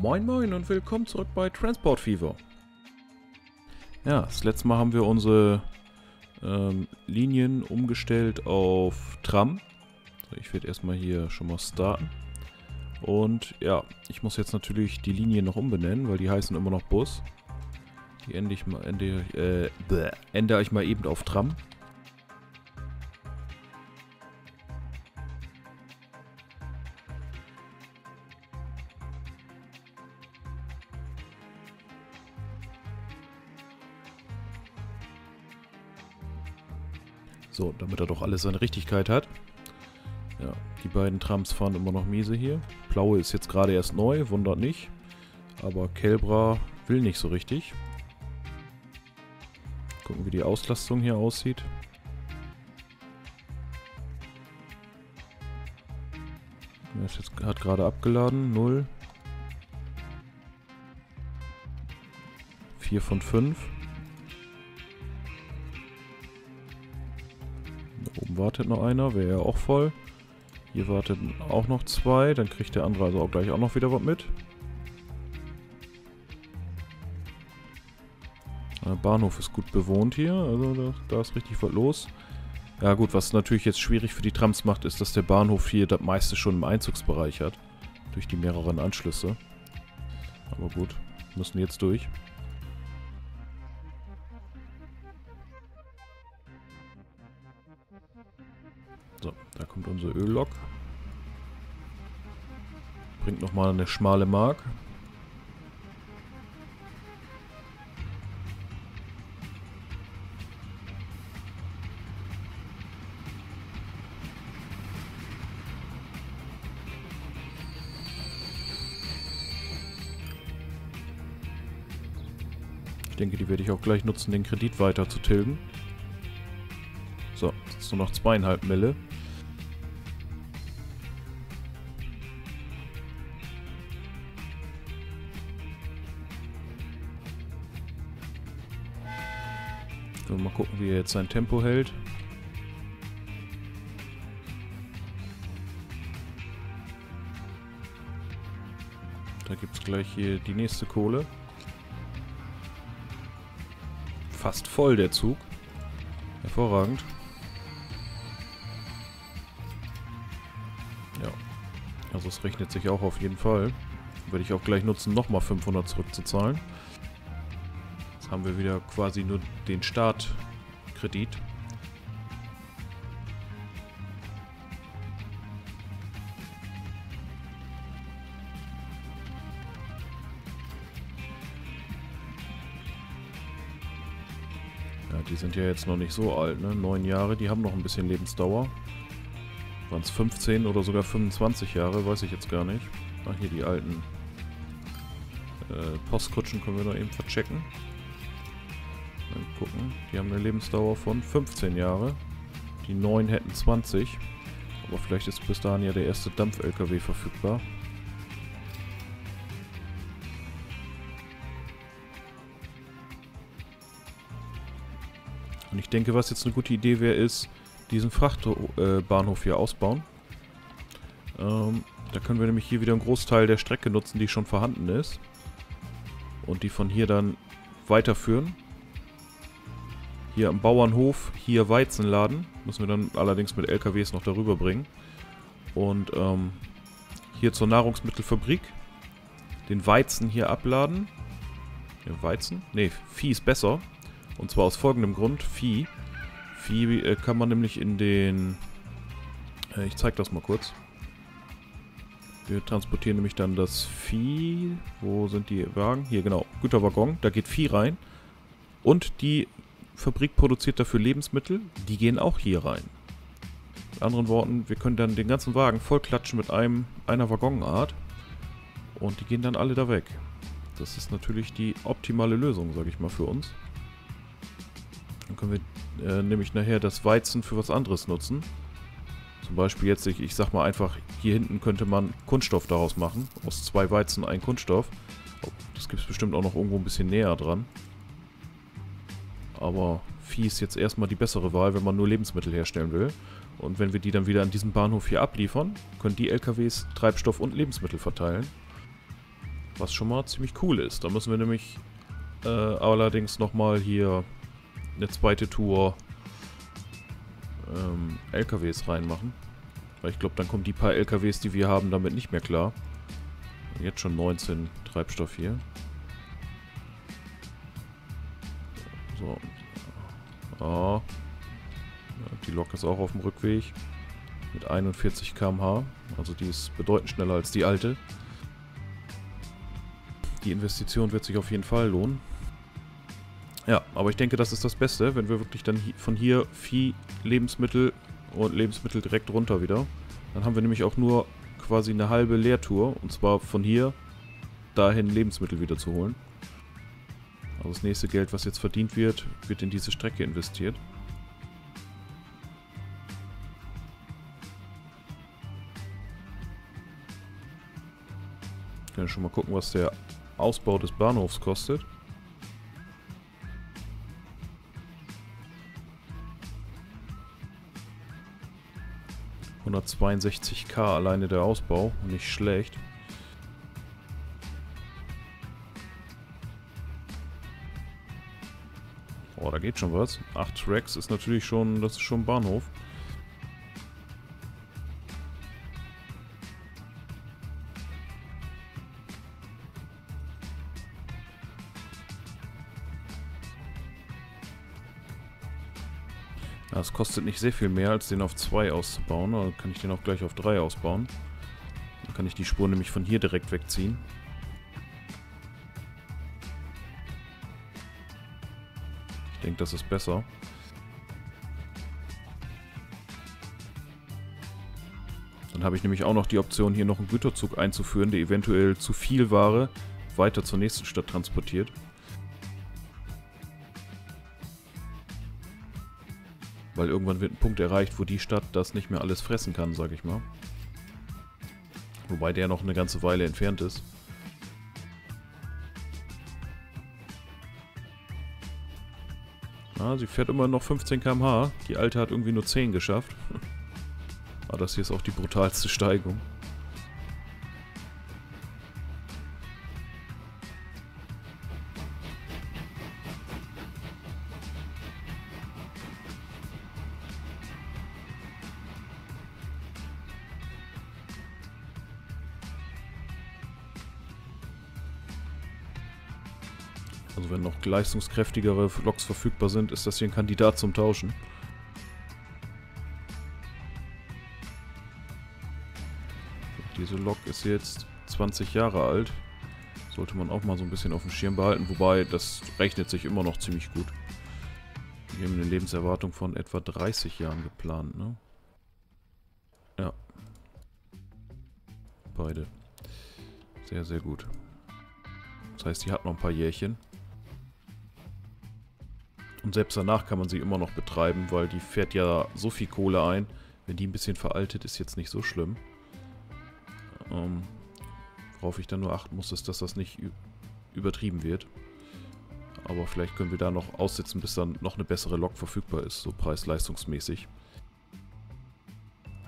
Moin Moin und willkommen zurück bei Transport Fever. Ja, das letzte Mal haben wir unsere ähm, Linien umgestellt auf Tram. So, ich werde erstmal hier schon mal starten. Und ja, ich muss jetzt natürlich die Linien noch umbenennen, weil die heißen immer noch Bus. Die ändere ich mal, ändere, äh, ändere ich mal eben auf Tram. So, damit er doch alles seine Richtigkeit hat. Ja, die beiden Trams fahren immer noch miese hier. Blaue ist jetzt gerade erst neu, wundert nicht. Aber Kelbra will nicht so richtig. Gucken, wie die Auslastung hier aussieht. Das jetzt, hat gerade abgeladen. 0. 4 von 5. wartet noch einer, wäre ja auch voll. Hier warten auch noch zwei, dann kriegt der andere also auch gleich auch noch wieder was mit. Der Bahnhof ist gut bewohnt hier, also da, da, ist richtig was los. Ja gut, was natürlich jetzt schwierig für die Trams macht, ist, dass der Bahnhof hier das meiste schon im Einzugsbereich hat. Durch die mehreren Anschlüsse. Aber gut, müssen jetzt durch. Nochmal eine schmale Mark. Ich denke, die werde ich auch gleich nutzen, den Kredit weiter zu tilgen. So, jetzt nur noch zweieinhalb Mille. Mal gucken, wie er jetzt sein Tempo hält. Da gibt es gleich hier die nächste Kohle. Fast voll der Zug. Hervorragend. Ja. Also es rechnet sich auch auf jeden Fall. Würde ich auch gleich nutzen, nochmal 500 zurückzuzahlen haben wir wieder quasi nur den Startkredit. Ja, die sind ja jetzt noch nicht so alt, ne? Neun Jahre, die haben noch ein bisschen Lebensdauer. Waren es 15 oder sogar 25 Jahre, weiß ich jetzt gar nicht. Ach, hier die alten äh, Postkutschen können wir noch eben verchecken. Mal gucken. Die haben eine Lebensdauer von 15 Jahre. Die neuen hätten 20. Aber vielleicht ist bis dahin ja der erste Dampf-LKW verfügbar. Und ich denke, was jetzt eine gute Idee wäre, ist, diesen Frachtbahnhof hier ausbauen. Ähm, da können wir nämlich hier wieder einen Großteil der Strecke nutzen, die schon vorhanden ist. Und die von hier dann weiterführen. Hier am Bauernhof, hier Weizenladen. Müssen wir dann allerdings mit LKWs noch darüber bringen. Und ähm, hier zur Nahrungsmittelfabrik. Den Weizen hier abladen. Ja, Weizen? Ne, Vieh ist besser. Und zwar aus folgendem Grund. Vieh. Vieh äh, kann man nämlich in den... Äh, ich zeig das mal kurz. Wir transportieren nämlich dann das Vieh. Wo sind die Wagen? Hier, genau. Güterwaggon. Da geht Vieh rein. Und die Fabrik produziert dafür Lebensmittel, die gehen auch hier rein. Mit anderen Worten, wir können dann den ganzen Wagen vollklatschen mit einem, einer Waggonart und die gehen dann alle da weg. Das ist natürlich die optimale Lösung, sage ich mal, für uns. Dann können wir äh, nämlich nachher das Weizen für was anderes nutzen. Zum Beispiel jetzt, ich, ich sag mal einfach, hier hinten könnte man Kunststoff daraus machen. Aus zwei Weizen ein Kunststoff. Oh, das gibt es bestimmt auch noch irgendwo ein bisschen näher dran. Aber Vieh ist jetzt erstmal die bessere Wahl, wenn man nur Lebensmittel herstellen will. Und wenn wir die dann wieder an diesem Bahnhof hier abliefern, können die LKWs Treibstoff und Lebensmittel verteilen. Was schon mal ziemlich cool ist. Da müssen wir nämlich äh, allerdings nochmal hier eine zweite Tour ähm, LKWs reinmachen. Weil ich glaube, dann kommen die paar LKWs, die wir haben, damit nicht mehr klar. Jetzt schon 19 Treibstoff hier. So. Ah. Die Lok ist auch auf dem Rückweg. Mit 41 km/h. Also die ist bedeutend schneller als die alte. Die Investition wird sich auf jeden Fall lohnen. Ja, aber ich denke, das ist das Beste, wenn wir wirklich dann von hier Vieh, Lebensmittel und Lebensmittel direkt runter wieder. Dann haben wir nämlich auch nur quasi eine halbe Leertour. Und zwar von hier dahin Lebensmittel wieder zu holen. Also das nächste Geld, was jetzt verdient wird, wird in diese Strecke investiert. Können schon mal gucken, was der Ausbau des Bahnhofs kostet. 162k alleine der Ausbau. Nicht schlecht. Oh, da geht schon was. 8 Tracks ist natürlich schon, das ist schon Bahnhof. Das kostet nicht sehr viel mehr, als den auf 2 auszubauen. Dann kann ich den auch gleich auf 3 ausbauen. Dann kann ich die Spur nämlich von hier direkt wegziehen. Denke, das ist besser. Dann habe ich nämlich auch noch die Option, hier noch einen Güterzug einzuführen, der eventuell zu viel Ware weiter zur nächsten Stadt transportiert. Weil irgendwann wird ein Punkt erreicht, wo die Stadt das nicht mehr alles fressen kann, sag ich mal. Wobei der noch eine ganze Weile entfernt ist. Ah, sie fährt immer noch 15 km/h. Die alte hat irgendwie nur 10 geschafft. Aber das hier ist auch die brutalste Steigung. Leistungskräftigere Loks verfügbar sind, ist das hier ein Kandidat zum Tauschen. Diese Lok ist jetzt 20 Jahre alt. Sollte man auch mal so ein bisschen auf dem Schirm behalten, wobei das rechnet sich immer noch ziemlich gut. Wir haben eine Lebenserwartung von etwa 30 Jahren geplant, ne? Ja. Beide. Sehr, sehr gut. Das heißt, die hat noch ein paar Jährchen. Und selbst danach kann man sie immer noch betreiben, weil die fährt ja so viel Kohle ein. Wenn die ein bisschen veraltet, ist jetzt nicht so schlimm. Ähm, worauf ich dann nur achten muss, ist, dass das nicht übertrieben wird. Aber vielleicht können wir da noch aussitzen, bis dann noch eine bessere Lok verfügbar ist, so preis-leistungsmäßig.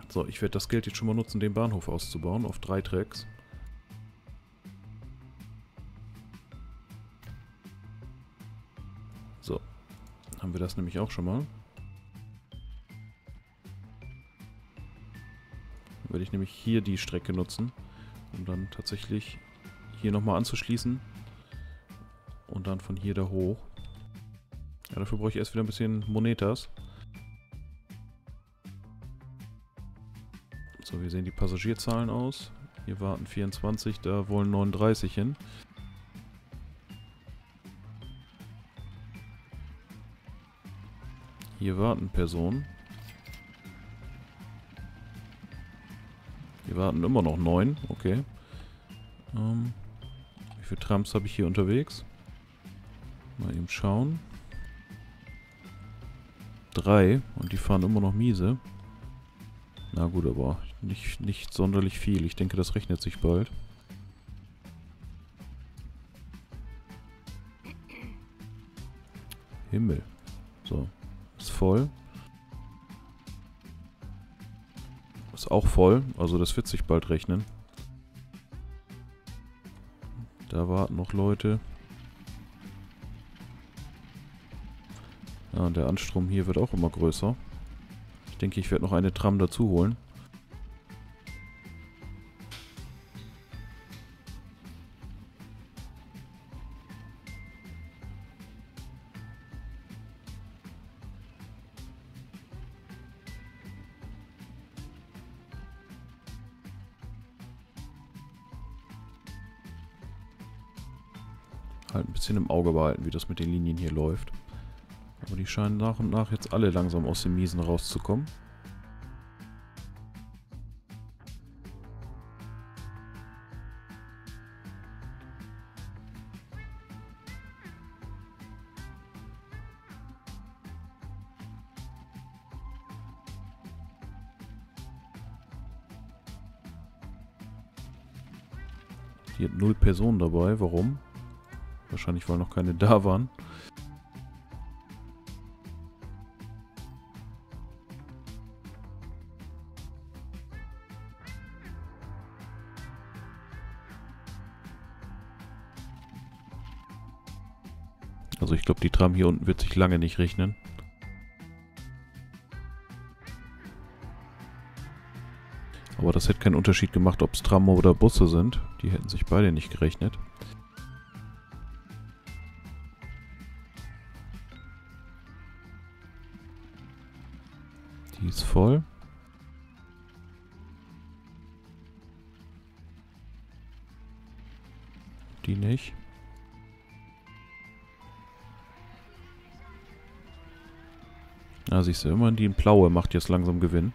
So, ich werde das Geld jetzt schon mal nutzen, den Bahnhof auszubauen auf drei Tracks. Haben wir das nämlich auch schon mal. Dann werde ich nämlich hier die Strecke nutzen, um dann tatsächlich hier nochmal anzuschließen. Und dann von hier da hoch. Ja, dafür brauche ich erst wieder ein bisschen Monetas. So, wie sehen die Passagierzahlen aus? Hier warten 24, da wollen 39 hin. Hier warten Personen. Hier warten immer noch neun. Okay. Ähm, wie viele Trams habe ich hier unterwegs? Mal eben schauen. Drei. Und die fahren immer noch miese. Na gut, aber nicht, nicht sonderlich viel. Ich denke, das rechnet sich bald. Himmel. So voll. Ist auch voll, also das wird sich bald rechnen. Da warten noch Leute. Ja, und der Anstrom hier wird auch immer größer. Ich denke, ich werde noch eine Tram dazu holen. Halt ein bisschen im Auge behalten, wie das mit den Linien hier läuft. Aber die scheinen nach und nach jetzt alle langsam aus dem Miesen rauszukommen. Hier null Personen dabei. Warum? Wahrscheinlich, weil noch keine da waren. Also ich glaube, die Tram hier unten wird sich lange nicht rechnen. Aber das hätte keinen Unterschied gemacht, ob es Tram oder Busse sind. Die hätten sich beide nicht gerechnet. Die ist voll. Die nicht. Na, siehst du, immerhin die in Blaue macht jetzt langsam Gewinn.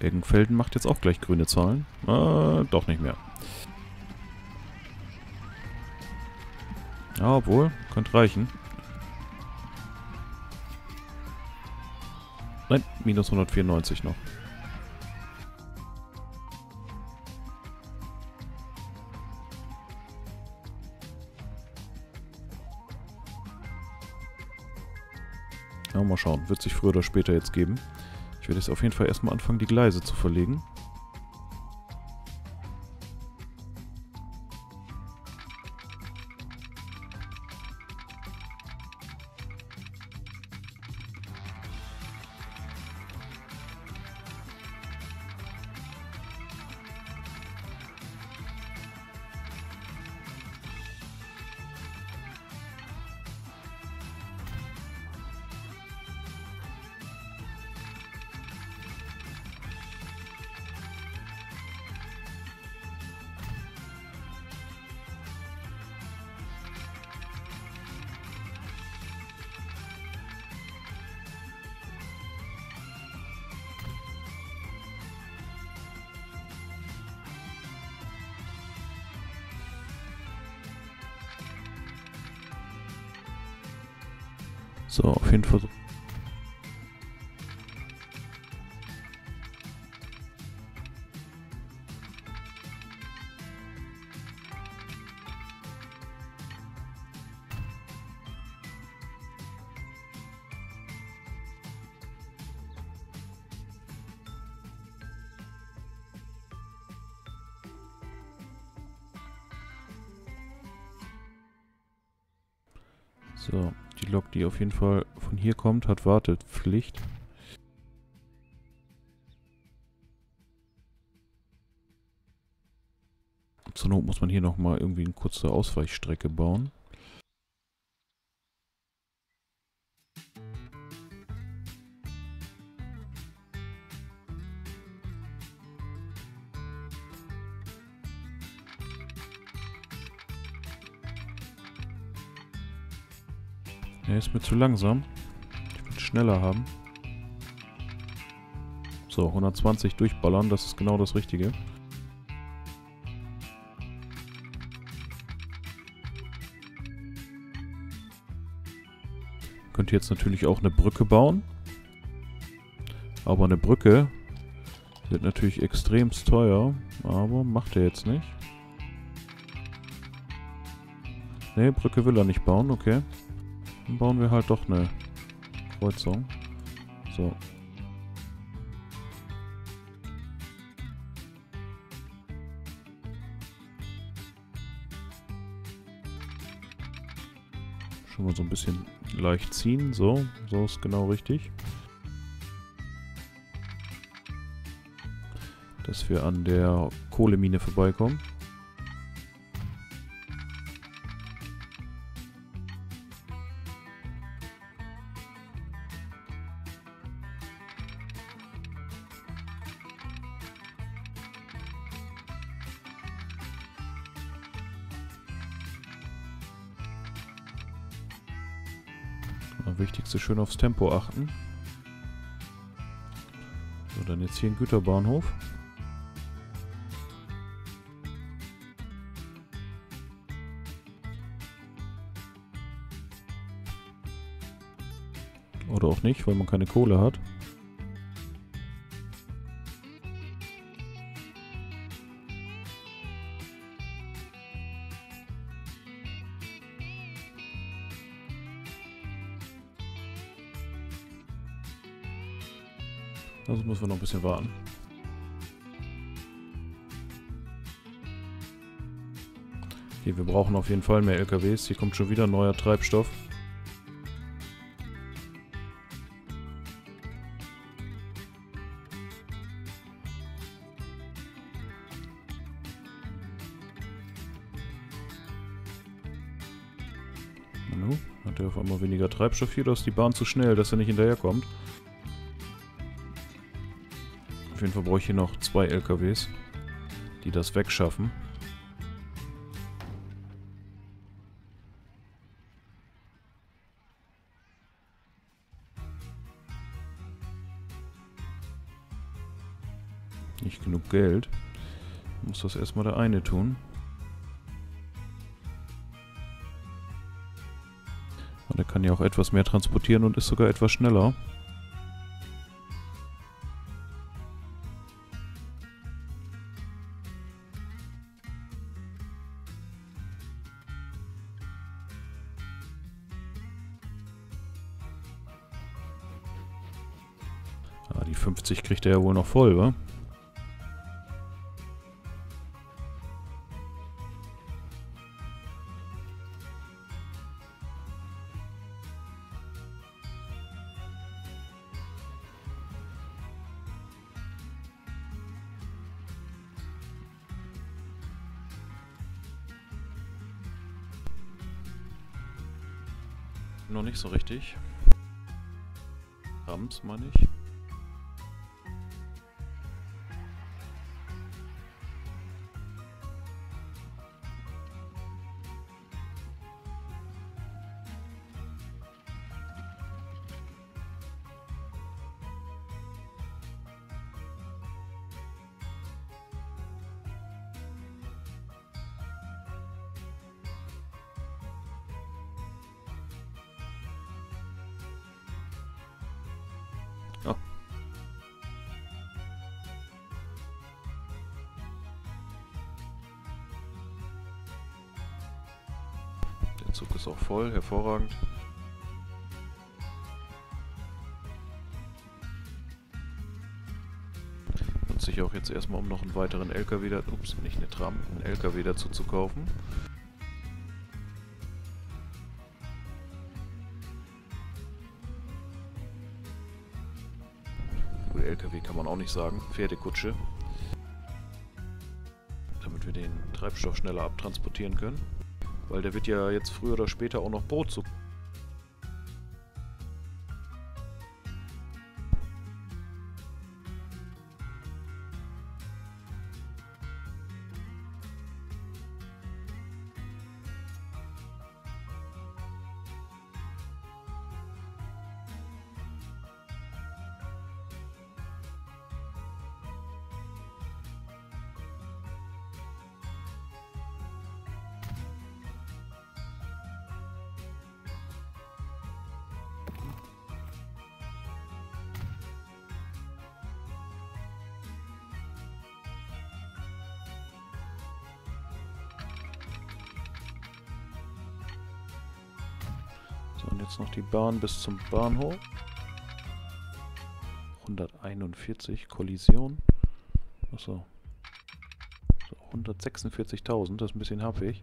Eggenfelden macht jetzt auch gleich grüne Zahlen. Äh, doch nicht mehr. Ja, obwohl, könnte reichen. Nein, minus 194 noch. Ja, mal schauen. Wird sich früher oder später jetzt geben. Ich werde jetzt auf jeden Fall erstmal anfangen, die Gleise zu verlegen. So, auf jeden Fall so. So, die Lok, die auf jeden Fall von hier kommt, hat Wartepflicht. Zur Not muss man hier nochmal irgendwie eine kurze Ausweichstrecke bauen. Er ist mir zu langsam. Ich will schneller haben. So, 120 durchballern, das ist genau das Richtige. Könnt ihr jetzt natürlich auch eine Brücke bauen. Aber eine Brücke wird natürlich extremst teuer. Aber macht er jetzt nicht. Ne, Brücke will er nicht bauen, okay. Dann bauen wir halt doch eine Kreuzung. So. Schon mal so ein bisschen leicht ziehen. So, so ist genau richtig. Dass wir an der Kohlemine vorbeikommen. Schön aufs Tempo achten. So, dann jetzt hier ein Güterbahnhof. Oder auch nicht, weil man keine Kohle hat. Wir noch ein bisschen warten. Okay, wir brauchen auf jeden Fall mehr LKWs. Hier kommt schon wieder neuer Treibstoff. Hat er auf einmal weniger Treibstoff hier, da ist die Bahn zu schnell, dass er nicht hinterherkommt. Auf jeden Fall brauche ich hier noch zwei LKWs, die das wegschaffen. Nicht genug Geld. Muss das erstmal der eine tun. Und er kann ja auch etwas mehr transportieren und ist sogar etwas schneller. Er ja wohl noch voll, wa? Noch nicht so richtig. Rams, meine ich. Voll, hervorragend. Nutze ich auch jetzt erstmal, um noch einen weiteren LKW, da, ups, nicht eine Tram, einen LKW dazu zu kaufen. LKW kann man auch nicht sagen. Pferdekutsche. Damit wir den Treibstoff schneller abtransportieren können. Weil der wird ja jetzt früher oder später auch noch Brot zu So, und jetzt noch die Bahn bis zum Bahnhof. 141 Kollision. Achso. So, 146.000, das ist ein bisschen happig.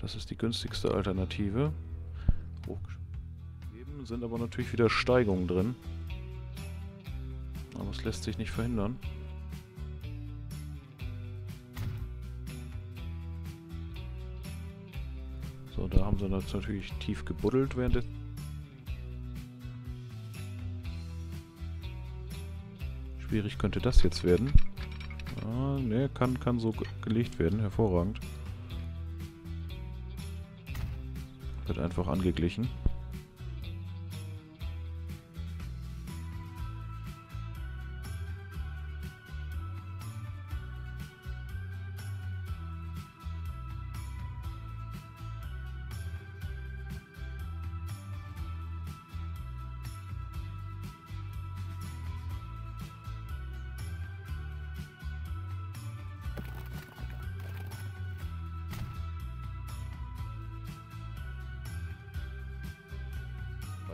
Das ist die günstigste Alternative. Eben sind aber natürlich wieder Steigungen drin. Aber es lässt sich nicht verhindern. Haben sie natürlich tief gebuddelt während des... Schwierig könnte das jetzt werden. Ah, ne, kann, kann so gelegt werden. Hervorragend. Wird einfach angeglichen.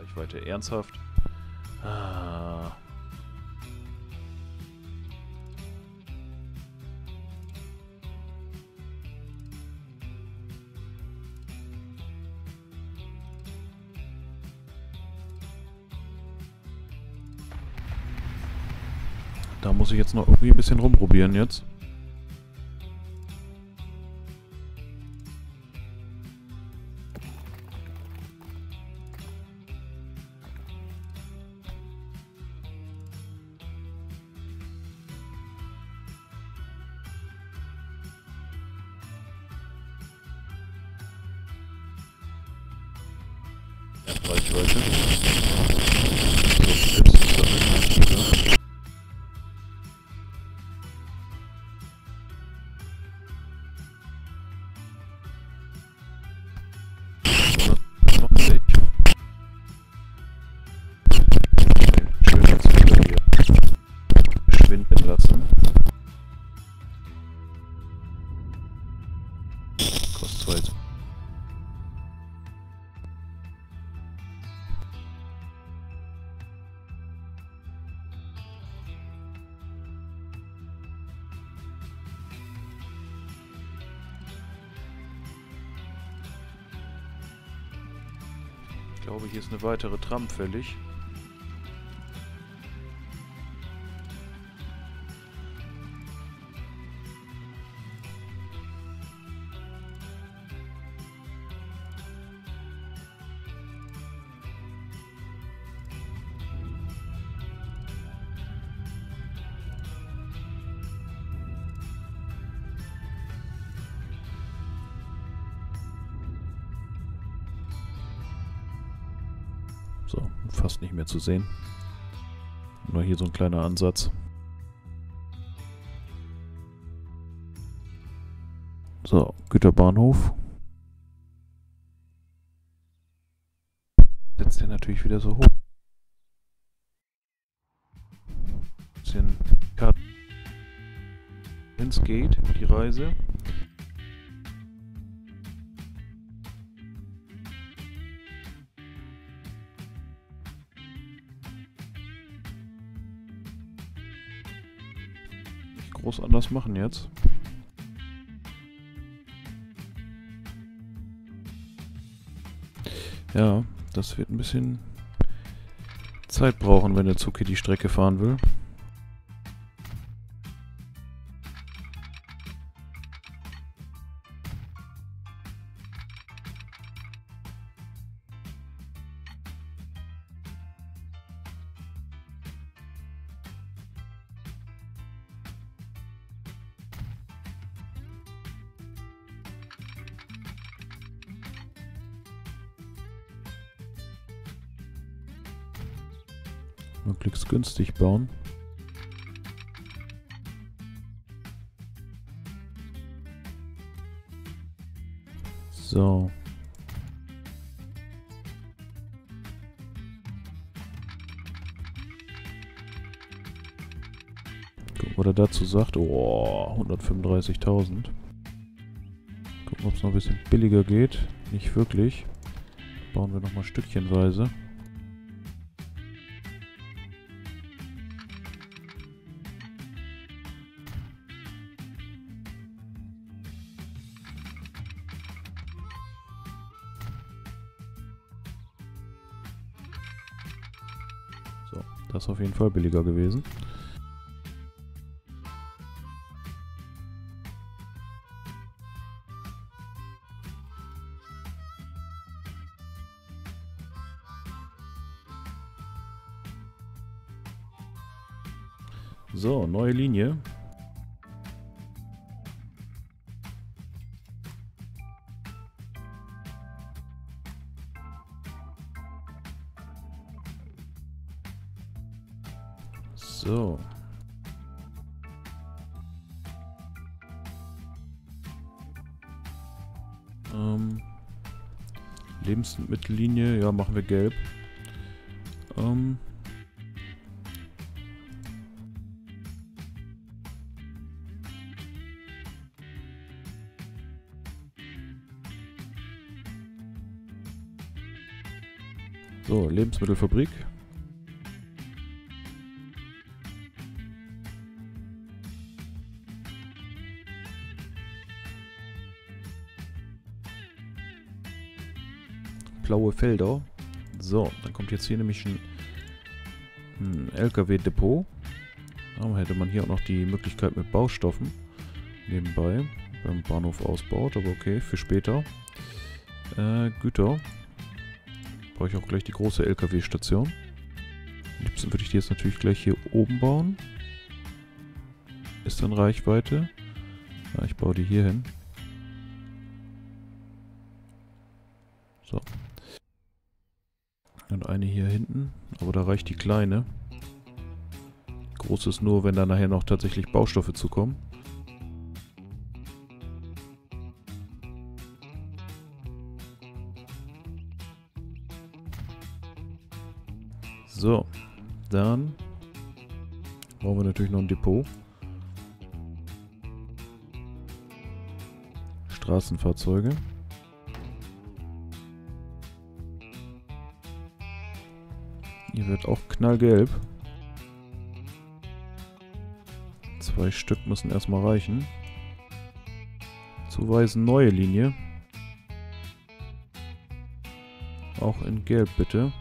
Reichweite ernsthaft. Ah. Da muss ich jetzt noch irgendwie ein bisschen rumprobieren jetzt. Reichweite. Hier ist eine weitere Tram fällig. So, fast nicht mehr zu sehen. Nur hier so ein kleiner Ansatz. So, Güterbahnhof. Setzt den natürlich wieder so hoch. Bisschen ins geht, die Reise. Groß anders machen jetzt. Ja, das wird ein bisschen Zeit brauchen, wenn der hier die Strecke fahren will. Bauen. So. Gucken, was er dazu sagt. Oh, 135.000. Gucken, ob es noch ein bisschen billiger geht. Nicht wirklich. Bauen wir nochmal stückchenweise. Das ist auf jeden Fall billiger gewesen. So, neue Linie. Lebensmittellinie, ja, machen wir gelb. Ähm, So, Lebensmittelfabrik. Blaue Felder. So, dann kommt jetzt hier nämlich ein, ein LKW-Depot. Da hätte man hier auch noch die Möglichkeit mit Baustoffen nebenbei beim Bahnhof ausbaut, aber okay, für später. Äh, Güter brauche ich auch gleich die große LKW-Station. Am liebsten würde ich die jetzt natürlich gleich hier oben bauen. Ist dann Reichweite. Ja, ich baue die hier hin. Eine hier hinten. Aber da reicht die kleine. Groß ist nur, wenn da nachher noch tatsächlich Baustoffe zukommen. So, dann brauchen wir natürlich noch ein Depot. Straßenfahrzeuge. Hier wird auch knallgelb. Zwei Stück müssen erstmal reichen. Zuweisen neue Linie. Auch in gelb bitte.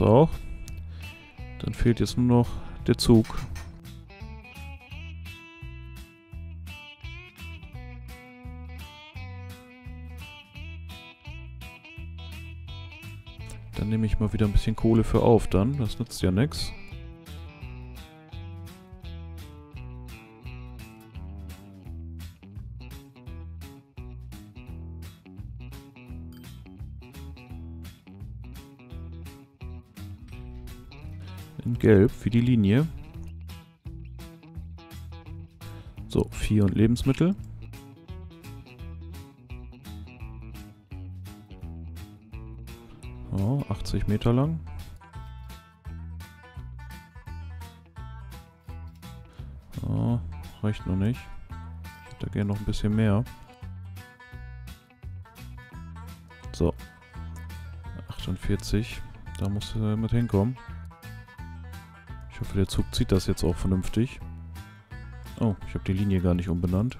Das auch. Dann fehlt jetzt nur noch der Zug. Dann nehme ich mal wieder ein bisschen Kohle für auf dann. Das nützt ja nichts. Gelb für die Linie. So, Vieh und Lebensmittel. Oh, 80 Meter lang. Oh, reicht noch nicht. Ich hätte gerne noch ein bisschen mehr. So. 48. Da muss er mit hinkommen. Der Zug zieht das jetzt auch vernünftig. Oh, ich habe die Linie gar nicht umbenannt.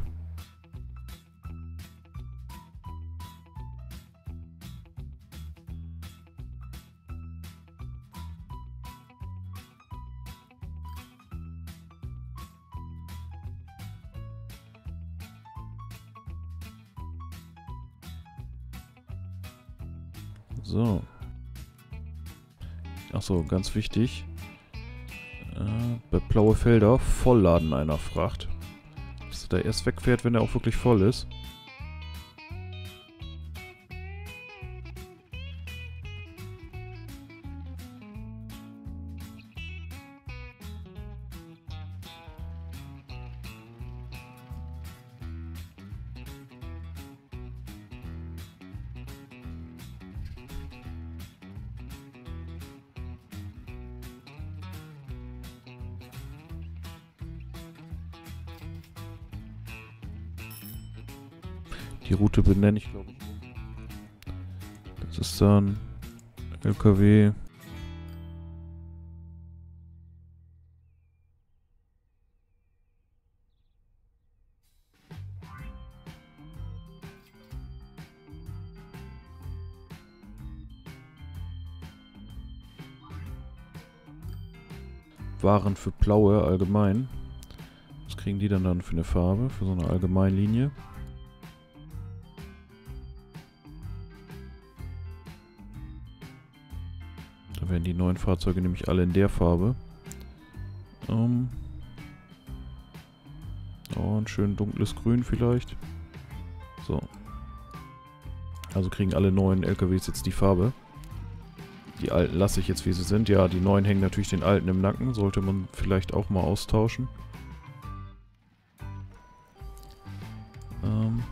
So. Achso, ganz wichtig. Blaue Felder vollladen einer Fracht. Dass er da erst wegfährt, wenn er auch wirklich voll ist. Die Route benenne ich, glaube. Das ist dann LKW. Waren für Blaue allgemein. Was kriegen die dann dann für eine Farbe? Für so eine Allgemeinlinie? Da die neuen Fahrzeuge nämlich alle in der Farbe. Ähm oh, ein schön dunkles Grün vielleicht. So. Also kriegen alle neuen LKWs jetzt die Farbe. Die alten lasse ich jetzt, wie sie sind. Ja, die neuen hängen natürlich den alten im Nacken. Sollte man vielleicht auch mal austauschen. Ähm,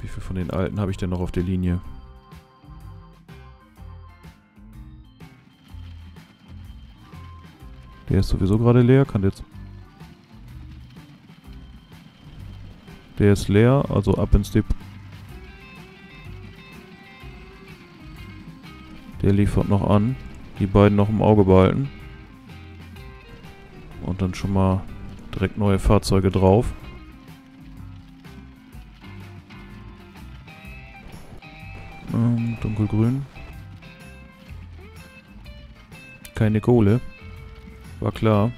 wie viel von den alten habe ich denn noch auf der Linie? Der ist sowieso gerade leer. Kann jetzt... Der ist leer, also ab ins Depot. Der liefert noch an. Die beiden noch im Auge behalten. Und dann schon mal direkt neue Fahrzeuge drauf. Ähm, dunkelgrün. Keine Kohle. War klar.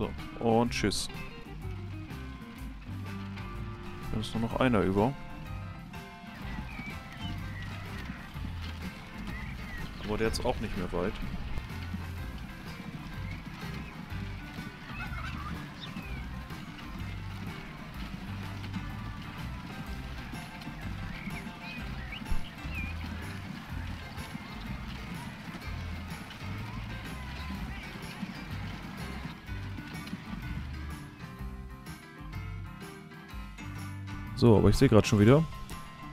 So, und tschüss. Dann ist nur noch einer über. Aber der jetzt auch nicht mehr weit. So, aber ich sehe gerade schon wieder.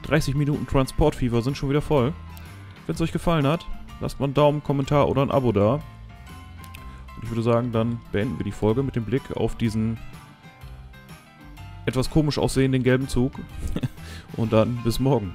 30 Minuten Transportfieber sind schon wieder voll. Wenn es euch gefallen hat, lasst mal einen Daumen, Kommentar oder ein Abo da. Und ich würde sagen, dann beenden wir die Folge mit dem Blick auf diesen etwas komisch aussehenden gelben Zug. Und dann bis morgen.